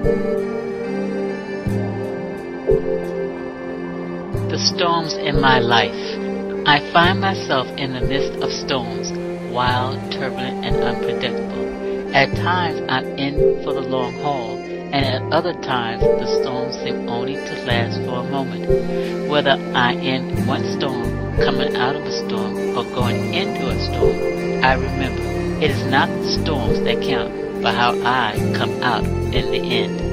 The storms in my life. I find myself in the midst of storms, wild, turbulent, and unpredictable. At times I'm in for the long haul, and at other times the storms seem only to last for a moment. Whether I in one storm, coming out of a storm, or going into a storm, I remember it is not the storms that count, but how I come out in the end.